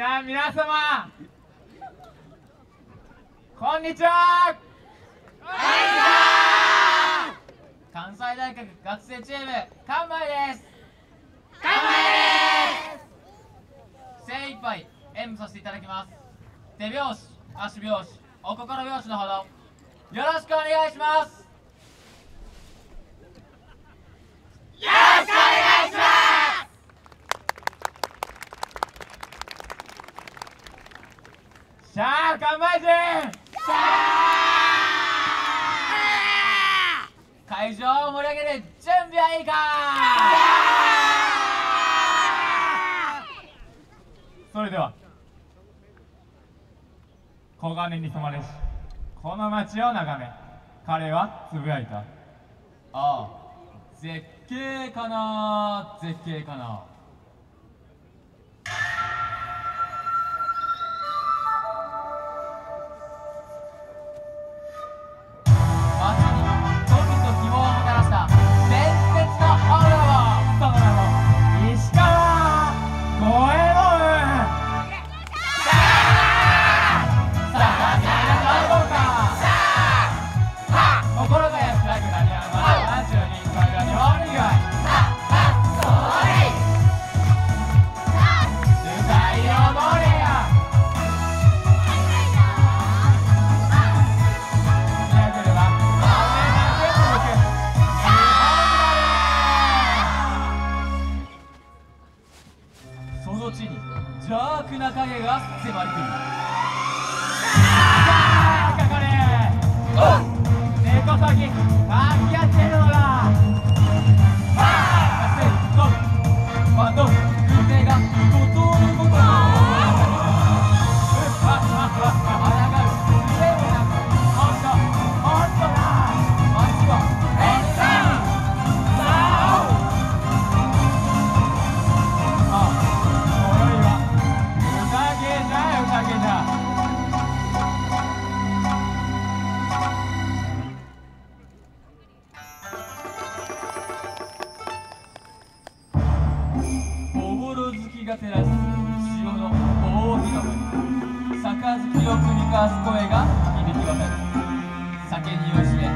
皆皆様。こんにちは。関西大学学生チームカンマイです。カンマイです。精一杯演舞させていただきます。手拍子足拍子お心拍子のほど。よろしくお願いしますよろしくお願いしますしゃあ乾杯人会場を盛り上げる準備はいいか？それでは黄金に染まれしこの街を眺め彼はつぶやいた。ああ絶景かな絶景かなの地に邪悪な影が迫り来る。さあかかれ根こそぎかき合ってる照らす潮の大広場に杯を繰り交わす声が響き渡る酒に酔いしれ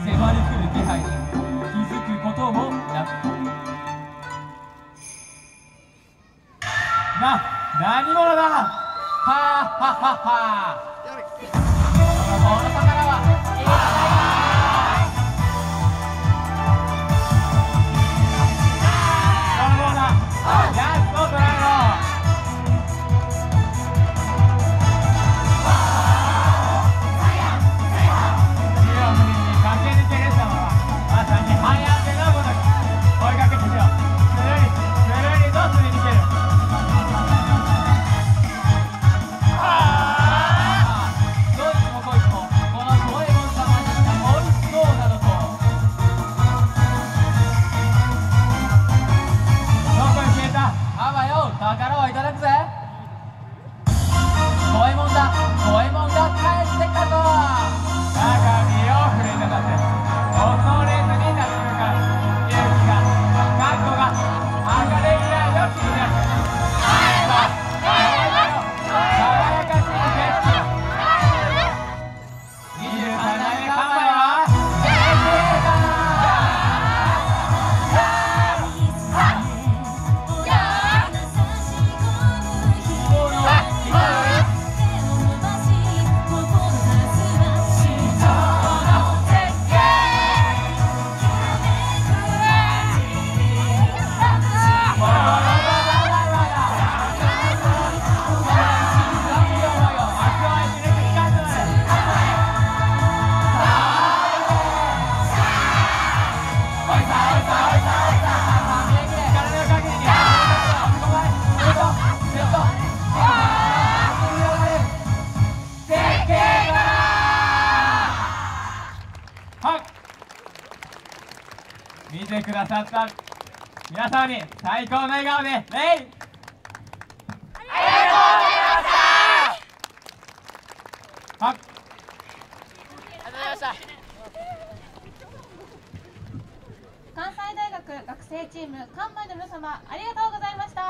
迫り来る気配に気づくこともなく。な何者だ？はあははは。そてくださった皆様に最高の笑顔でレイありがとうございました。はい関西大学学生チームカンマイの皆様ありがとうございました。